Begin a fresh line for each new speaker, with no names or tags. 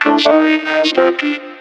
Cause I as happy.